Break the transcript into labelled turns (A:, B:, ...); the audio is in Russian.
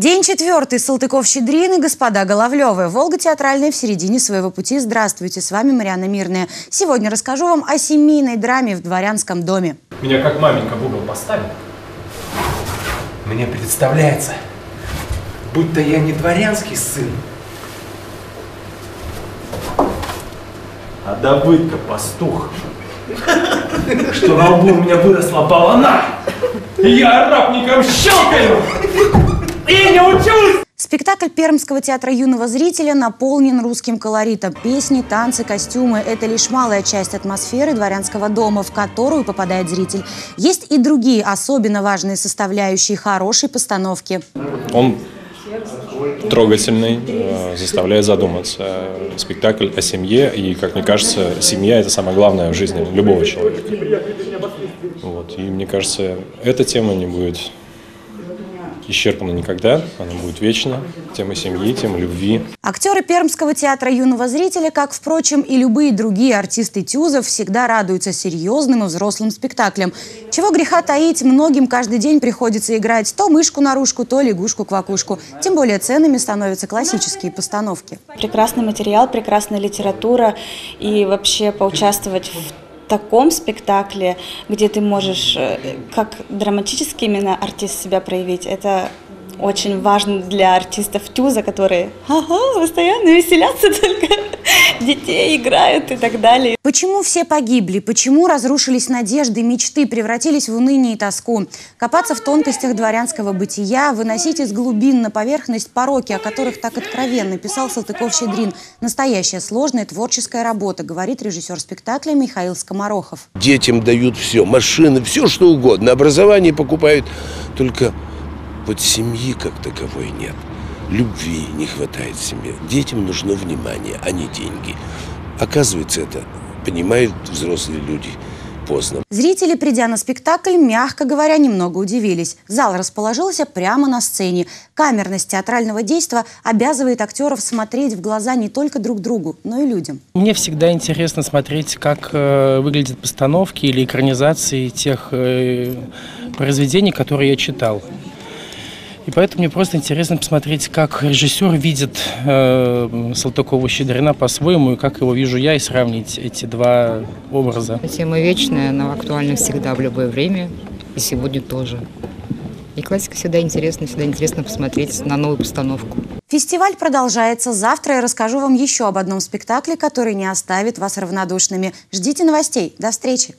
A: День четвертый. Салтыков-Щедрин и господа Головлевы. Волга театральная в середине своего пути. Здравствуйте, с вами Марьяна Мирная. Сегодня расскажу вам о семейной драме в дворянском доме.
B: Меня как маменька в угол поставит. Мне представляется, будто я не дворянский сын, а Давыдка пастух. Что на лбу у меня выросла балана, и я арабником щелкаю и не учусь!
A: Спектакль Пермского театра юного зрителя наполнен русским колоритом. Песни, танцы, костюмы – это лишь малая часть атмосферы дворянского дома, в которую попадает зритель. Есть и другие особенно важные составляющие хорошей постановки.
C: Он трогательный, э, заставляет задуматься. Спектакль о семье, и, как мне кажется, семья – это самое главное в жизни любого человека. Вот. И мне кажется, эта тема не будет исчерпана никогда, она будет вечна. Тема семьи, тема любви.
A: Актеры Пермского театра юного зрителя, как, впрочем, и любые другие артисты Тюзов, всегда радуются серьезным и взрослым спектаклям. Чего греха таить, многим каждый день приходится играть то мышку-наружку, то лягушку-квакушку. Тем более ценными становятся классические постановки.
D: Прекрасный материал, прекрасная литература и вообще поучаствовать в таком спектакле, где ты можешь э, как драматический именно артист себя проявить, это очень важно для артистов Тюза, которые ага, постоянно веселятся только, детей играют и так далее.
A: Почему все погибли? Почему разрушились надежды, мечты, превратились в уныние и тоску? Копаться в тонкостях дворянского бытия, выносить из глубин на поверхность пороки, о которых так откровенно писал Салтыков-Щедрин. Настоящая сложная творческая работа, говорит режиссер спектакля Михаил Скоморохов.
E: Детям дают все, машины, все что угодно, образование покупают, только вот семьи как таковой нет. Любви не хватает в семье. Детям нужно внимание, а не деньги. Оказывается, это понимают взрослые люди поздно.
A: Зрители, придя на спектакль, мягко говоря, немного удивились. Зал расположился прямо на сцене. Камерность театрального действия обязывает актеров смотреть в глаза не только друг другу, но и людям.
F: Мне всегда интересно смотреть, как э, выглядят постановки или экранизации тех э, произведений, которые я читал. И поэтому мне просто интересно посмотреть, как режиссер видит э, Салтыкова-Щедрина по-своему, и как его вижу я, и сравнить эти два образа.
G: Тема вечная, она актуальна всегда, в любое время, и сегодня тоже. И классика всегда интересна, всегда интересно посмотреть на новую постановку.
A: Фестиваль продолжается. Завтра я расскажу вам еще об одном спектакле, который не оставит вас равнодушными. Ждите новостей. До встречи!